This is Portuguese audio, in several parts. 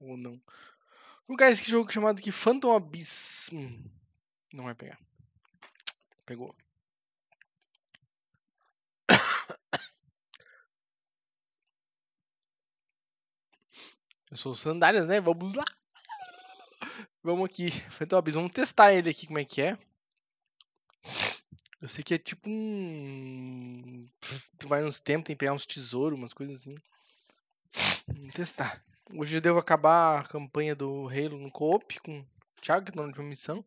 Ou não. Vou jogar esse jogo chamado aqui Phantom Abyss. Hum, não vai pegar. Pegou. Eu sou Sandálias, né? Vamos lá. Vamos aqui. Phantom Abyss. Vamos testar ele aqui, como é que é. Eu sei que é tipo um. Tu vai nos tempos, tem que pegar uns tesouros, umas coisas assim. Vamos testar. Hoje devo acabar a campanha do Halo no co-op com o Thiago, que tá na missão.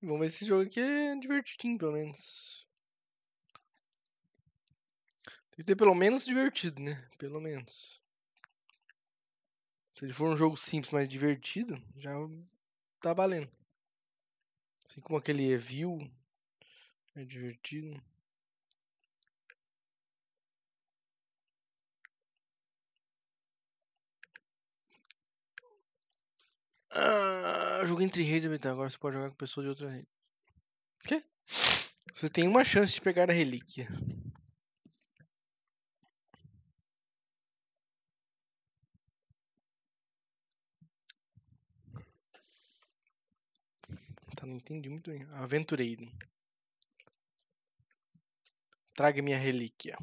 Vamos ver se esse jogo aqui é divertidinho, pelo menos. Tem que ter pelo menos divertido, né? Pelo menos. Se ele for um jogo simples, mas divertido, já tá valendo. Assim como aquele Evil é divertido. Ah, jogo entre redes, então. Agora você pode jogar com pessoas de outra rede. O quê? Você tem uma chance de pegar a relíquia. Não entendi muito bem. Aventureiro. Traga minha relíquia.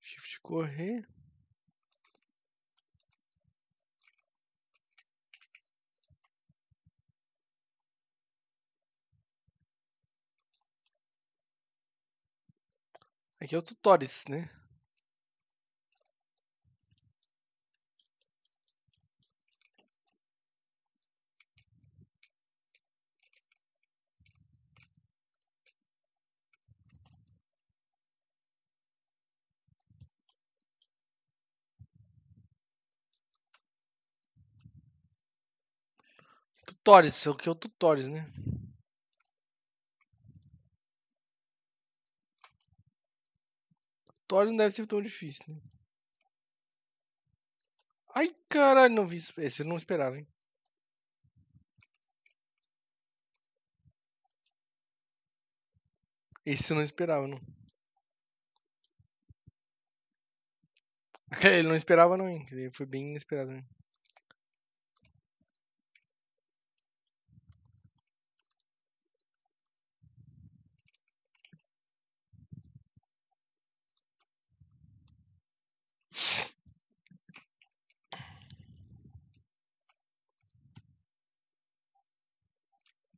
Shift correr. Aqui é o tutorials, né? Tutorials, o que é o tutorials, né? Tutorial não deve ser tão difícil, né? Ai, caralho, não vi. Esse eu não esperava, hein? Esse eu não esperava, não. Ele não esperava, não, hein? Ele foi bem inesperado, né?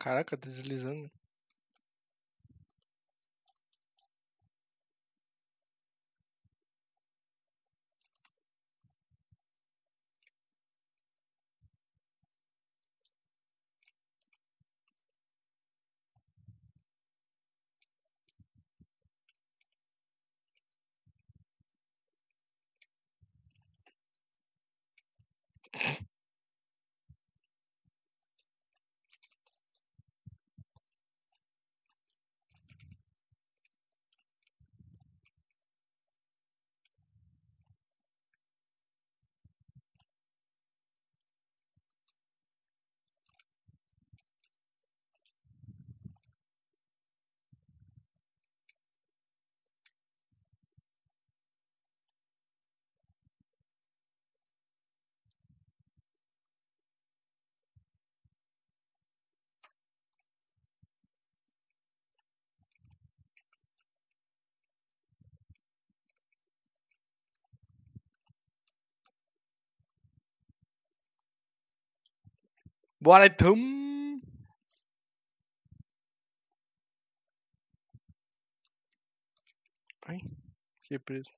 Caraca, tá deslizando. Bora então! Ai, fiquei preso.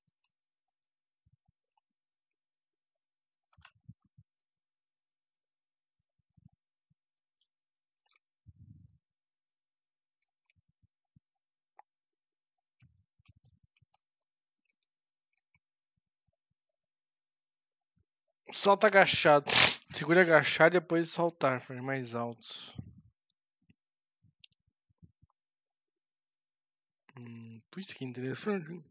Salta agachado. Segure agachado e depois saltar para mais altos. Puxa, que interessante.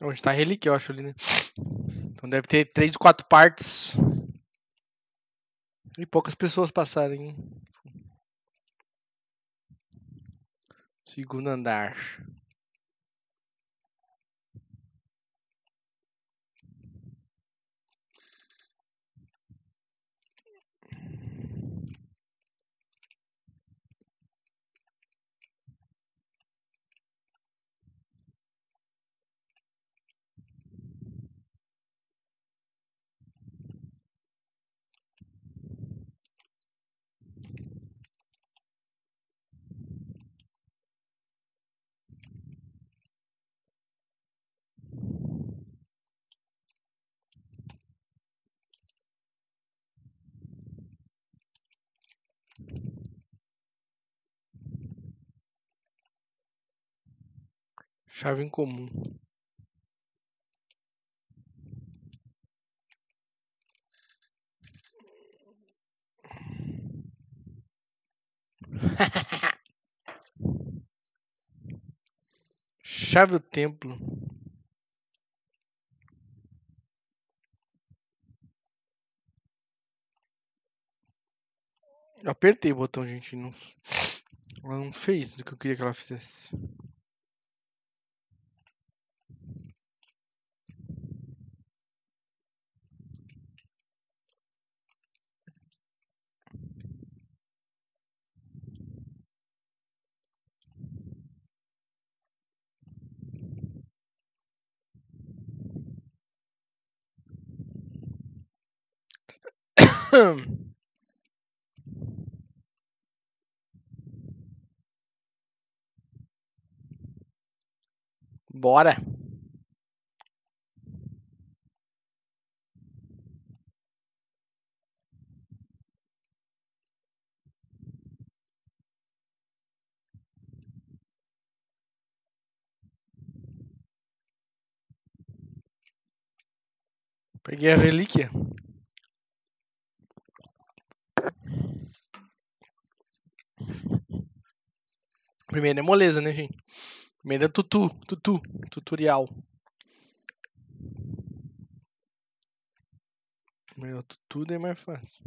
Onde tá a relíquia, eu acho ali, né? Então deve ter três, quatro partes. E poucas pessoas passarem. Segundo andar. Chave em comum. Chave do templo. Eu apertei o botão, gente. Não... Ela não fez do que eu queria que ela fizesse. Bora. Peguei a relíquia. Primeiro é moleza, né, gente? Primeiro é tutu, tutu, tutorial. Primeiro é tutu, é mais fácil.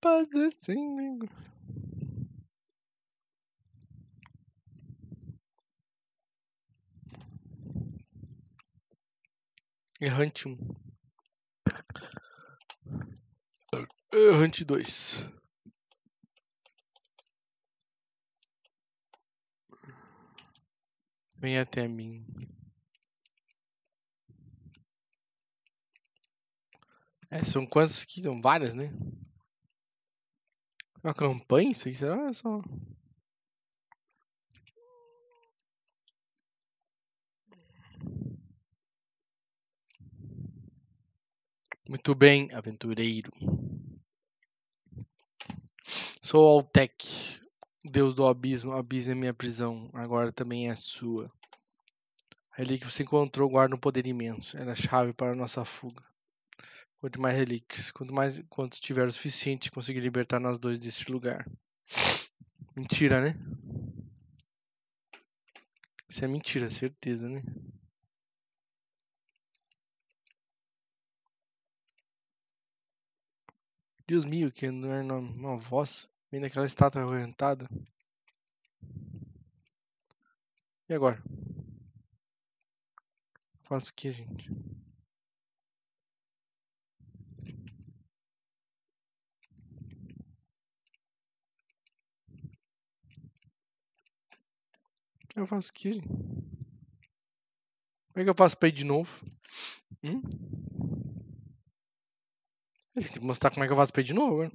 Fazer assim, amigo. Errante 1. Errante 2. Vem até mim. É, são quantas aqui? São várias, né? Uma campanha? Isso aí será só. Muito bem, aventureiro. Sou Altec, deus do abismo. Abismo é minha prisão, agora também é sua. A relíquia que você encontrou guarda um poder imenso. Era a chave para a nossa fuga. Quanto mais relíquias, quanto mais quanto tiver o suficiente, conseguir libertar nós dois deste lugar. Mentira, né? Isso é mentira, certeza, né? Deus meu, que não é uma voz. Vem daquela estátua arrebentada. E agora? Faço o que, gente? Eu faço o que, gente? Como é que eu faço pra ir de novo? Hum? Tem que mostrar como é que eu faço pra ir de novo agora.